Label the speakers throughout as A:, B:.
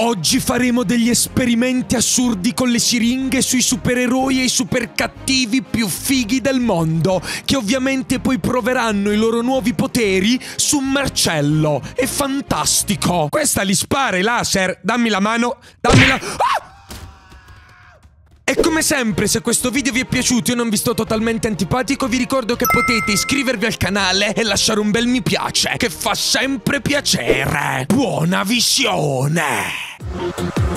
A: Oggi faremo degli esperimenti assurdi con le siringhe sui supereroi e i supercattivi più fighi del mondo, che ovviamente poi proveranno i loro nuovi poteri su Marcello. È fantastico! Questa li spara i laser. Dammi la mano, dammi la... Ah! E come sempre, se questo video vi è piaciuto e non vi sto totalmente antipatico, vi ricordo che potete iscrivervi al canale e lasciare un bel mi piace, che fa sempre piacere. Buona visione!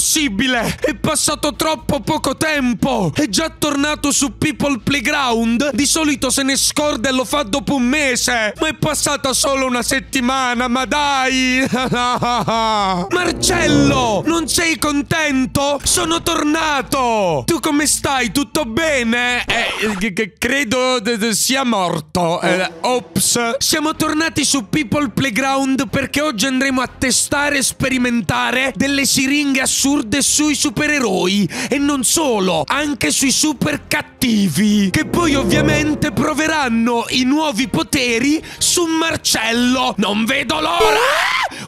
A: Possibile! È passato troppo poco tempo! È già tornato su People Playground? Di solito se ne scorda e lo fa dopo un mese! Ma è passata solo una settimana, ma dai! Marcello! Non sei contento? Sono tornato! Tu come stai? Tutto bene? Eh, credo sia morto. Eh, ops! Siamo tornati su People Playground perché oggi andremo a testare e sperimentare delle siringhe siringhe assurde sui supereroi e non solo, anche sui super cattivi, che poi ovviamente proveranno i nuovi poteri su Marcello. Non vedo l'ora!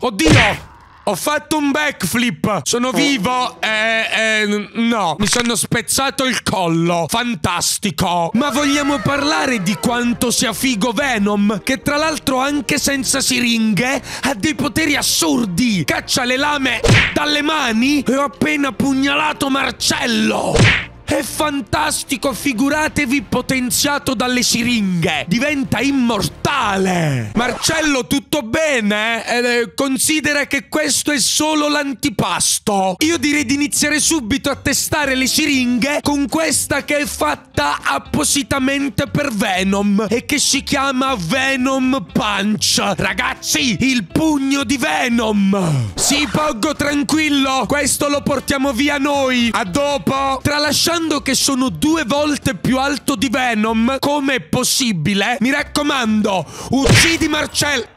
A: Oddio! Ho fatto un backflip! Sono vivo! Eh, eh, no, mi sono spezzato il collo! Fantastico! Ma vogliamo parlare di quanto sia figo Venom? Che tra l'altro anche senza siringhe ha dei poteri assurdi! Caccia le lame dalle mani e ho appena pugnalato Marcello! È fantastico, figuratevi potenziato dalle siringhe. Diventa immortale. Marcello, tutto bene? Eh, considera che questo è solo l'antipasto. Io direi di iniziare subito a testare le siringhe con questa che è fatta appositamente per Venom e che si chiama Venom Punch. Ragazzi, il pugno di Venom. Sì, Poggo, tranquillo. Questo lo portiamo via noi. A dopo. Tralasciando Considerando che sono due volte più alto di Venom, come è possibile? Mi raccomando, uccidi Marcel...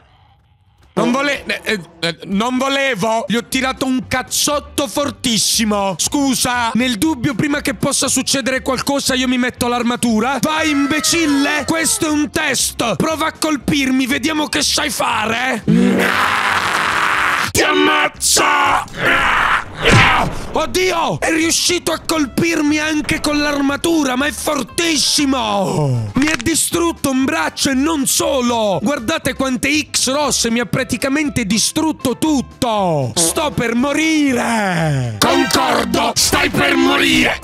A: Non, vole eh, eh, eh, non volevo. Gli ho tirato un cazzotto fortissimo. Scusa. Nel dubbio, prima che possa succedere qualcosa, io mi metto l'armatura. Vai, imbecille. Questo è un test. Prova a colpirmi. Vediamo che sai fare. Ti ammazzo. Oddio! È riuscito a colpirmi anche con l'armatura, ma è fortissimo! Mi ha distrutto un braccio e non solo! Guardate quante X rosse, mi ha praticamente distrutto tutto! Sto per morire!
B: Concordo! Stai per morire!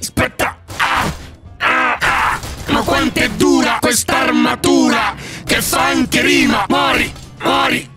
B: Aspetta! Ma quanto è dura quest'armatura! Che fa anche rima! Mori! Mori!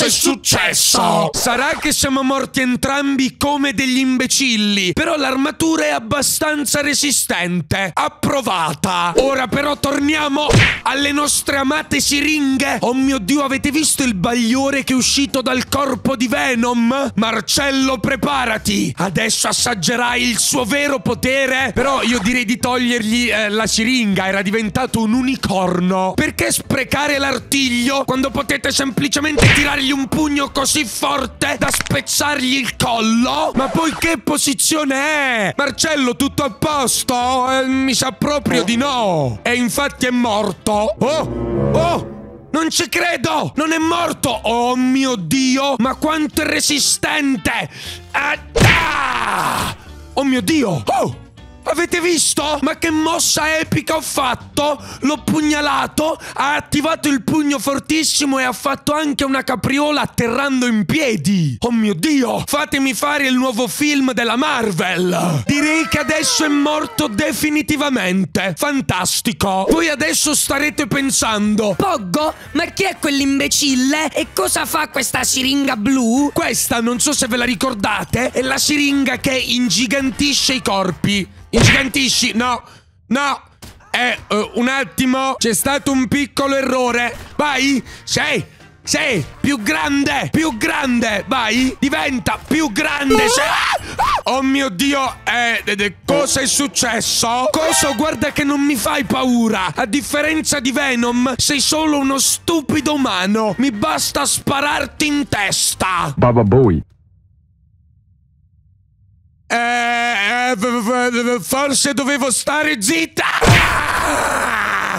B: Cosa è successo?
A: Sarà che siamo morti entrambi come degli imbecilli, però l'armatura è abbastanza resistente. Approvata. Ora però torniamo alle nostre amate siringhe. Oh mio Dio, avete visto il bagliore che è uscito dal corpo di Venom? Marcello, preparati. Adesso assaggerai il suo vero potere. Però io direi di togliergli eh, la siringa, era diventato un unicorno. Perché sprecare l'artiglio quando potete semplicemente semplicemente tirargli un pugno così forte da spezzargli il collo? Ma poi che posizione è? Marcello, tutto a posto? Eh, mi sa proprio di no. E infatti è morto. Oh! Oh! Non ci credo! Non è morto! Oh mio Dio! Ma quanto è resistente! Ah! Oh mio Dio! Oh! Avete visto? Ma che mossa epica ho fatto? L'ho pugnalato, ha attivato il pugno fortissimo e ha fatto anche una capriola atterrando in piedi. Oh mio Dio, fatemi fare il nuovo film della Marvel. Direi che adesso è morto definitivamente. Fantastico. Voi adesso starete pensando.
C: Poggo, ma chi è quell'imbecille? E cosa fa questa siringa blu?
A: Questa, non so se ve la ricordate, è la siringa che ingigantisce i corpi. Ingigantisci! No! No! Eh, uh, un attimo! C'è stato un piccolo errore! Vai! Sei! Sei più grande, più grande, vai, diventa più grande. Sei... Oh mio Dio, eh, cosa è successo? Cosa? Guarda che non mi fai paura. A differenza di Venom, sei solo uno stupido umano. Mi basta spararti in testa.
D: Baba Boy.
A: Eh, eh, forse dovevo stare zitta.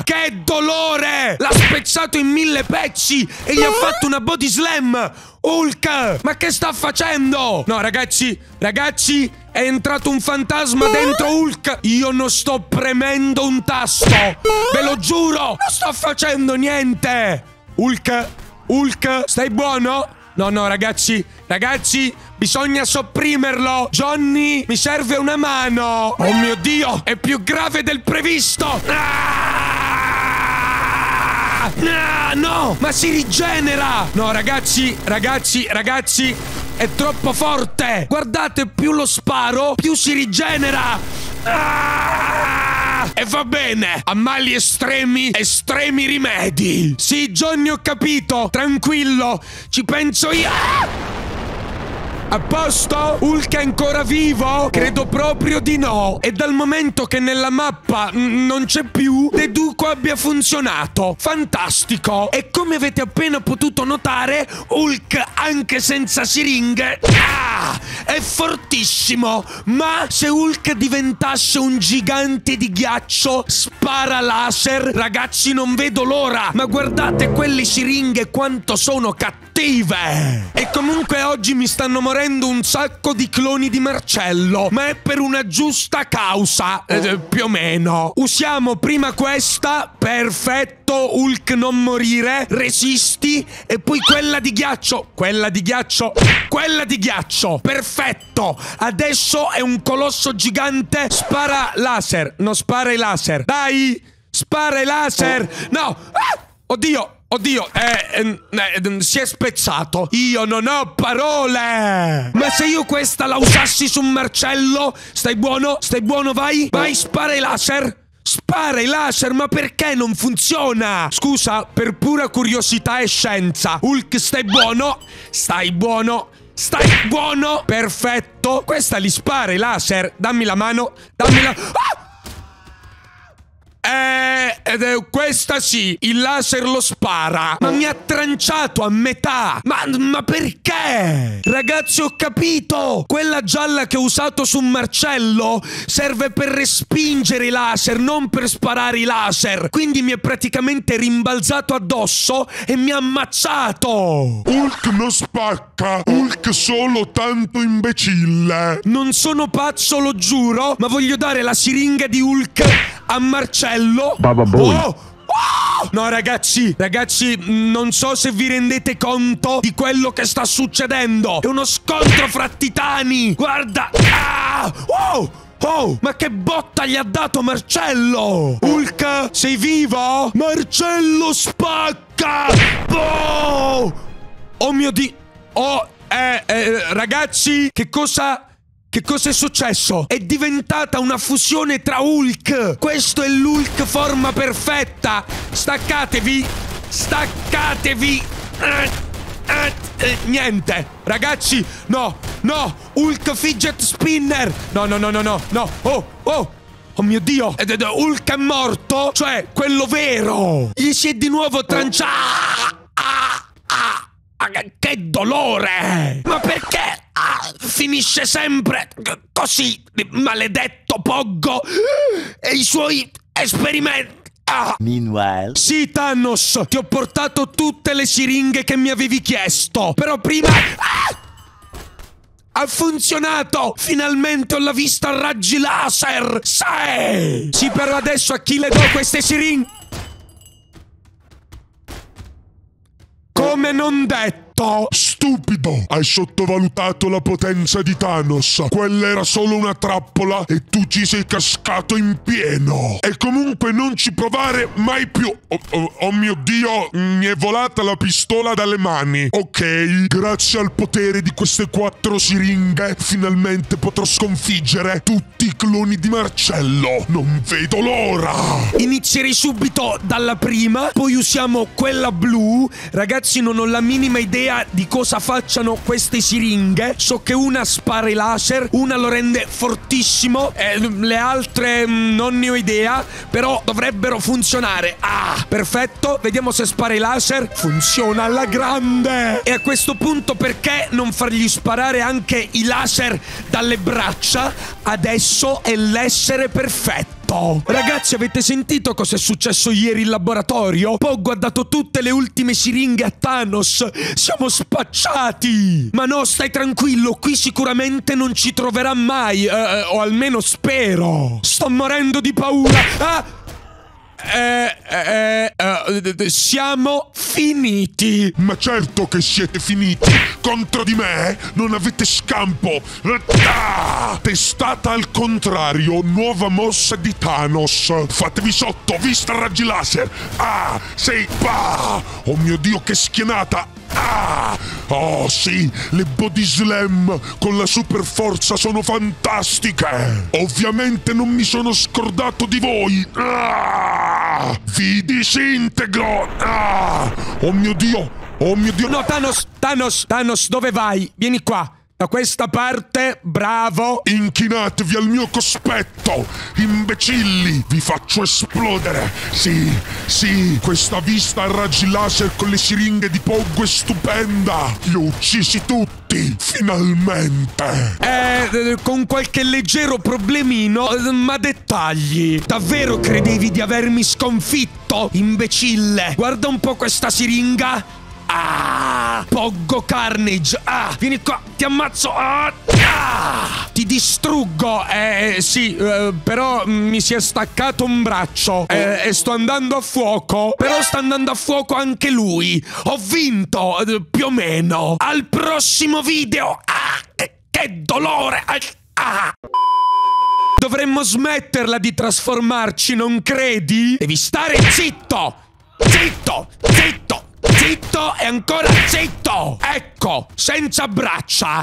A: Che dolore! L'ha spezzato in mille pezzi e gli ha fatto una body slam. Hulk, ma che sta facendo? No, ragazzi, ragazzi, è entrato un fantasma dentro Hulk. Io non sto premendo un tasto. Ve lo giuro, non sto facendo niente. Hulk, Hulk, stai buono? No, no, ragazzi, ragazzi, bisogna sopprimerlo. Johnny, mi serve una mano. Oh mio Dio, è più grave del previsto. Ah! Ah, no, ma si rigenera. No, ragazzi, ragazzi, ragazzi, è troppo forte. Guardate, più lo sparo, più si rigenera. Ah! E va bene, a mali estremi, estremi rimedi. Sì, Johnny, ho capito. Tranquillo, ci penso io. A posto? Hulk è ancora vivo? Credo proprio di no. E dal momento che nella mappa non c'è più, deduco abbia funzionato. Fantastico. E come avete appena potuto notare, Hulk, anche senza siringhe, ah, è fortissimo. Ma se Hulk diventasse un gigante di ghiaccio, spara laser, ragazzi, non vedo l'ora. Ma guardate quelle siringhe quanto sono cattive. E comunque oggi mi stanno morendo prendo un sacco di cloni di Marcello, ma è per una giusta causa, eh, più o meno. Usiamo prima questa, perfetto, Hulk non morire, resisti, e poi quella di ghiaccio, quella di ghiaccio, quella di ghiaccio, perfetto. Adesso è un colosso gigante, spara laser, non spara i laser. Dai, spara i laser. No, ah! oddio. Oddio, eh, eh, eh, si è spezzato. Io non ho parole. Ma se io questa la usassi su Marcello, stai buono? Stai buono, vai? Vai, spara i laser. Spara i laser, ma perché non funziona? Scusa, per pura curiosità e scienza. Hulk, stai buono? Stai buono? Stai buono? Perfetto. Questa li spara i laser. Dammi la mano. Dammi la... Ah! Eh, eh, questa sì, il laser lo spara. Ma mi ha tranciato a metà. Ma, ma perché? Ragazzi, ho capito. Quella gialla che ho usato su Marcello serve per respingere i laser, non per sparare i laser. Quindi mi è praticamente rimbalzato addosso e mi ha ammazzato.
B: Hulk non spacca. Hulk solo tanto imbecille.
A: Non sono pazzo, lo giuro, ma voglio dare la siringa di Hulk a Marcello.
B: Baba Boy. Oh!
A: Oh! No ragazzi, ragazzi, non so se vi rendete conto di quello che sta succedendo. È uno scontro fra titani. Guarda. Ah! Oh! Oh, ma che botta gli ha dato Marcello! Hulk, sei vivo? Marcello spacca! Oh, oh mio Dio! Oh, eh, eh, ragazzi, che cosa... Che cosa è successo? È diventata una fusione tra Hulk! Questo è l'Hulk forma perfetta! Staccatevi! Staccatevi! Eh, eh, niente! Ragazzi, no! No! Hulk fidget spinner! No, no, no, no, no! No! Oh! Oh! Oh mio Dio! Ed è Hulk è morto? Cioè, quello vero! Gli si è di nuovo tranciato! Ah, ah, ah, che dolore! Ma perché? finisce sempre così, maledetto Poggo e i suoi esperimenti. Ah.
D: Meanwhile.
A: Sì, Thanos, ti ho portato tutte le siringhe che mi avevi chiesto. Però prima... Ah! Ha funzionato! Finalmente ho la vista a raggi laser! Sì! Sì, però adesso a chi le do queste siringhe? Non detto!
B: Stupido! Hai sottovalutato la potenza di Thanos. Quella era solo una trappola e tu ci sei cascato in pieno. E comunque non ci provare mai più. Oh, oh, oh mio Dio, mi è volata la pistola dalle mani. Ok, grazie al potere di queste quattro siringhe, finalmente potrò sconfiggere tutti i cloni di Marcello. Non vedo l'ora.
A: Inizierei subito dalla prima, poi usiamo quella blu. Ragazzi, non ho la minima idea di cosa cosa facciano queste siringhe. So che una spara i laser, una lo rende fortissimo, e le altre mm, non ne ho idea, però dovrebbero funzionare. Ah, perfetto. Vediamo se spara i laser. Funziona alla grande. E a questo punto perché non fargli sparare anche i laser dalle braccia? Adesso è l'essere perfetto. Ragazzi, avete sentito cosa è successo ieri in laboratorio? Poggo ha dato tutte le ultime siringhe a Thanos. Siamo spacciati. Ma no, stai tranquillo, qui sicuramente non ci troverà mai. eh, o almeno spero. Sto morendo di paura. Ah! Eh, eh, eh, siamo finiti.
B: Ma certo che siete finiti! Contro di me non avete scampo! Testata al contrario, nuova mossa di Thanos! Fatevi sotto, vista raggi laser! Ah! Sei... Ah! Oh mio Dio, che schienata! Ah! Oh sì, le body slam con la super forza sono fantastiche! Ovviamente non mi sono scordato di voi! Ah! Vi disintegro! Ah! Oh mio Dio! Oh mio Dio!
A: No, Thanos, Thanos, Thanos, dove vai? Vieni qua. Da questa parte, bravo.
B: Inchinatevi al mio cospetto! Imbecilli! Vi faccio esplodere! Sì, sì, questa vista a raggi laser con le siringhe di Poggo è stupenda! Li ho uccisi tutti! Finalmente!
A: Eh, eh, con qualche leggero problemino, eh, ma dettagli. Davvero credevi di avermi sconfitto, imbecille? Guarda un po' questa siringa. Ah! Poggo Carnage! Ah! Vieni qua! Ti ammazzo! Ah! ah! Ti distruggo! Eh, sì, eh, però mi si è staccato un braccio. Eh, e sto andando a fuoco. Però sta andando a fuoco anche lui. Ho vinto! eh, più o meno. Al prossimo video! Ah! Che, che dolore! Ah! Dovremmo smetterla di trasformarci, non credi? Devi stare zitto! Zitto! Zitto! Zitto e ancora zitto! Ecco, senza braccia!